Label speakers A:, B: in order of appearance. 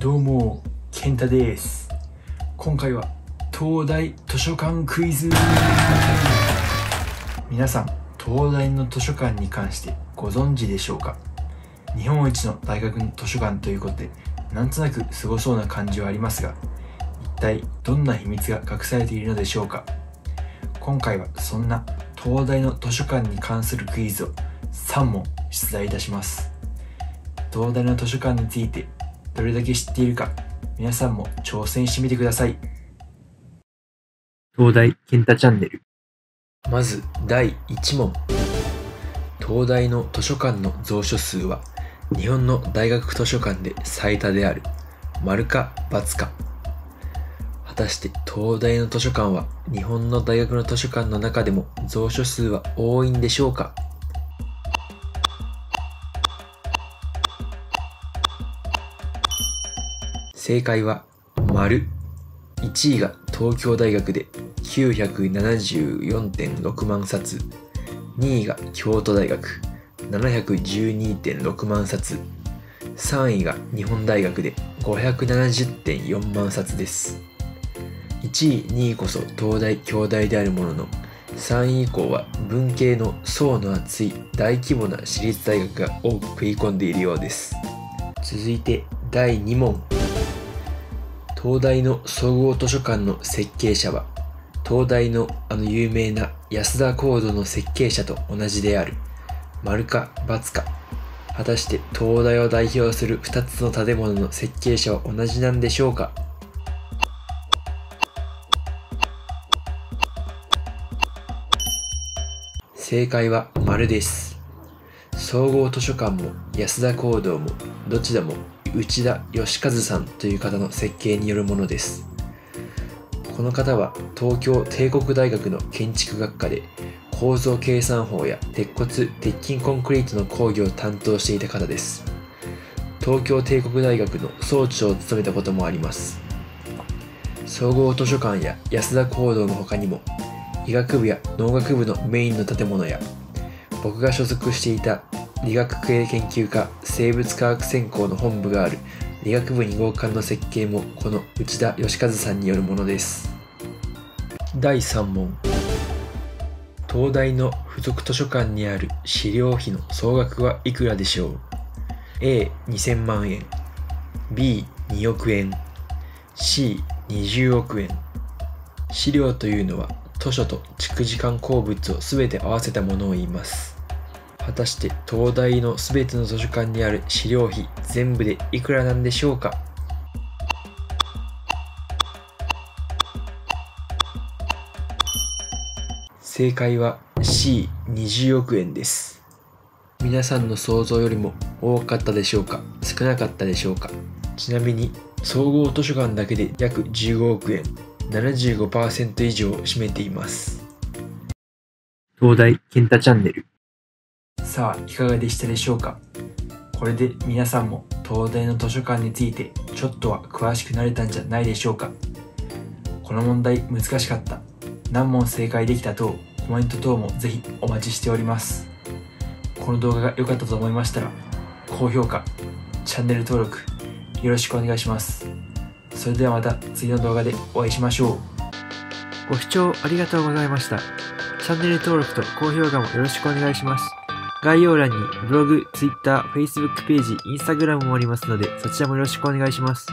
A: どうも、健太です。今回は東大図書館クイズ皆さん、東大の図書館に関してご存知でしょうか？日本一の大学の図書館ということで、なんとなくすごそうな感じはありますが、一体どんな秘密が隠されているのでしょうか？今回はそんな東大の図書館に関するクイズを3問出題いたします。東大の図書館についてどれだけ知っているか皆さんも挑戦してみてください。東大健太チャンネル。まず第1問。東大の図書館の蔵書数は日本の大学図書館で最多である。丸か×か。果たして東大の図書館は日本の大学の図書館の中でも蔵書数は多いんでしょうか？正解は丸。1位が東京大学で974.6万冊。2位が京都大学。712.6万冊。3位が日本大学で570.4万冊です。1位2位こそ東大京大であるものの3位以降は文系の層の厚い大規模な私立大学が多く食い込んでいるようです。続いて第2問。東大の総合図書館の設計者は東大のあの有名な安田講堂の設計者と同じである。丸か×か。果たして東大を代表する2つの建物の設計者は同じなんでしょうか？正解は丸です。総合図書館も安田講堂もどちらも内田義和さんという方の設計によるものです。この方は東京帝国大学の建築学科で構造計算法や鉄骨鉄筋コンクリートの工業を担当していた方です。東京帝国大学の総長を務めたこともあります。総合図書館や安田講堂の他にも医学部や農学部のメインの建物や僕が所属していた理学系研究科生物科学専攻の本部がある。理学部2号館の設計もこの内田義和さんによるものです。第3問。東大の附属図書館にある資料費の総額はいくらでしょう？A2000 万円。B2 億円。C20 億円。資料というのは図書と蓄時間鉱物を全て合わせたものを言います。果たして東大の全ての図書館にある資料費全部でいくらなんでしょうか？正解は C20 億円です。皆さんの想像よりも多かったでしょうか？少なかったでしょうか？ちなみに総合図書館だけで約15億円。75%以上を占めています。東大健太チャンネル。さあいかがでしたでしょうか？これで皆さんも東大の図書館についてちょっとは詳しくなれたんじゃないでしょうか？この問題難しかった。何問正解できた等コメント等もぜひお待ちしております。この動画が良かったと思いましたら高評価チャンネル登録よろしくお願いします。それではまた次の動画でお会いしましょう。ご視聴ありがとうございました。チャンネル登録と高評価もよろしくお願いします。概要欄にブログ、ツイッター、フェ、イスブックページ、インスタグラムもありますのでそちらもよろしくお願いします。